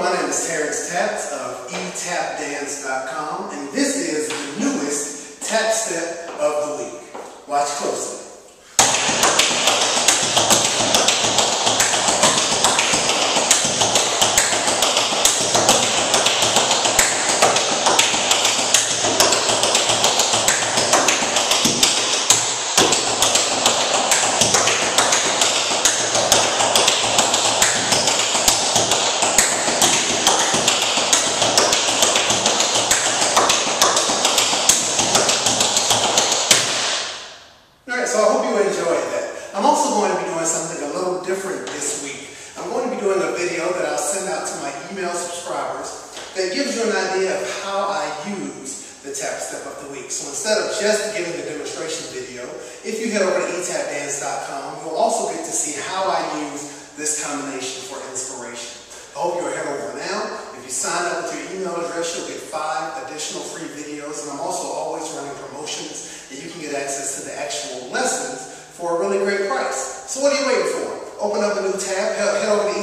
My name is Terrence Taps of etapdance.com, and this is the newest tap step of the week. Watch closely. I'm also going to be doing something a little different this week. I'm going to be doing a video that I'll send out to my email subscribers that gives you an idea of how I use the tap step of the week. So instead of just giving the demonstration video, if you head over to etapdance.com, you'll also get to see how I use this combination for inspiration. I hope you'll head over now. If you sign up with your email address, you'll get five additional free videos, and I'm also always running promotions, and you can get access to the actual lessons for a really great price. So what are you waiting for? Open up a new tab, head over to